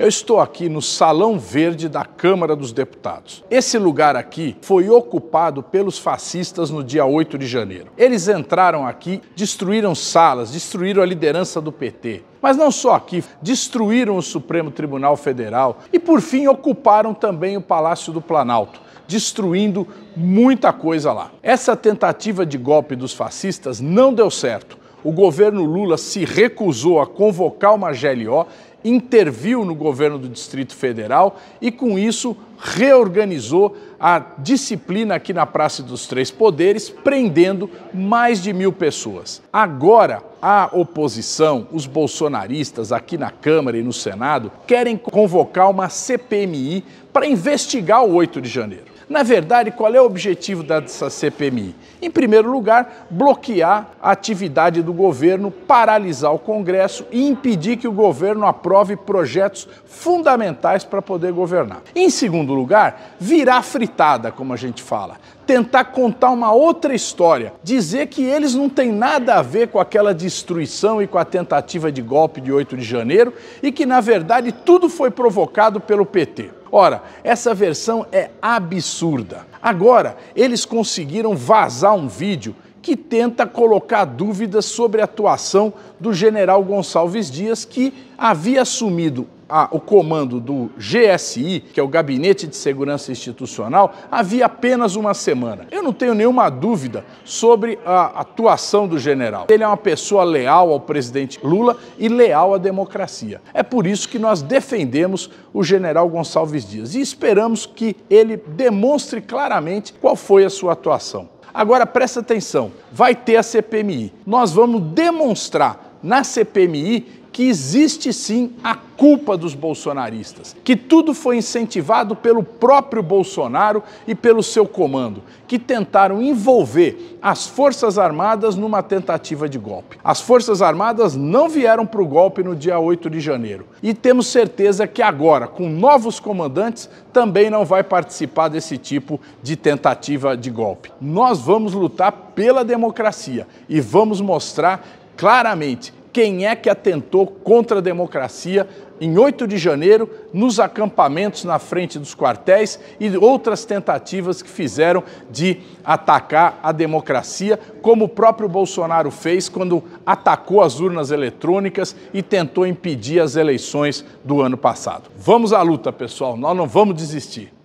Eu estou aqui no Salão Verde da Câmara dos Deputados. Esse lugar aqui foi ocupado pelos fascistas no dia 8 de janeiro. Eles entraram aqui, destruíram salas, destruíram a liderança do PT. Mas não só aqui, destruíram o Supremo Tribunal Federal e, por fim, ocuparam também o Palácio do Planalto destruindo muita coisa lá. Essa tentativa de golpe dos fascistas não deu certo. O governo Lula se recusou a convocar uma GLO interviu no governo do Distrito Federal e, com isso, reorganizou a disciplina aqui na Praça dos Três Poderes, prendendo mais de mil pessoas. Agora, a oposição, os bolsonaristas aqui na Câmara e no Senado, querem convocar uma CPMI para investigar o 8 de janeiro. Na verdade, qual é o objetivo dessa CPMI? Em primeiro lugar, bloquear a atividade do governo, paralisar o Congresso e impedir que o governo aprove projetos fundamentais para poder governar. Em segundo lugar, virar fritada, como a gente fala. Tentar contar uma outra história, dizer que eles não têm nada a ver com aquela destruição e com a tentativa de golpe de 8 de janeiro e que, na verdade, tudo foi provocado pelo PT. Ora, essa versão é absurda. Agora, eles conseguiram vazar um vídeo que tenta colocar dúvidas sobre a atuação do general Gonçalves Dias, que havia assumido o comando do GSI, que é o Gabinete de Segurança Institucional, havia apenas uma semana. Eu não tenho nenhuma dúvida sobre a atuação do general. Ele é uma pessoa leal ao presidente Lula e leal à democracia. É por isso que nós defendemos o general Gonçalves Dias e esperamos que ele demonstre claramente qual foi a sua atuação. Agora presta atenção, vai ter a CPMI. Nós vamos demonstrar na CPMI que existe sim a culpa dos bolsonaristas, que tudo foi incentivado pelo próprio Bolsonaro e pelo seu comando, que tentaram envolver as Forças Armadas numa tentativa de golpe. As Forças Armadas não vieram para o golpe no dia 8 de janeiro e temos certeza que agora, com novos comandantes, também não vai participar desse tipo de tentativa de golpe. Nós vamos lutar pela democracia e vamos mostrar claramente quem é que atentou contra a democracia em 8 de janeiro, nos acampamentos na frente dos quartéis e outras tentativas que fizeram de atacar a democracia, como o próprio Bolsonaro fez quando atacou as urnas eletrônicas e tentou impedir as eleições do ano passado. Vamos à luta, pessoal, nós não vamos desistir.